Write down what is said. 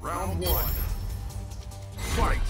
Round one. Fight!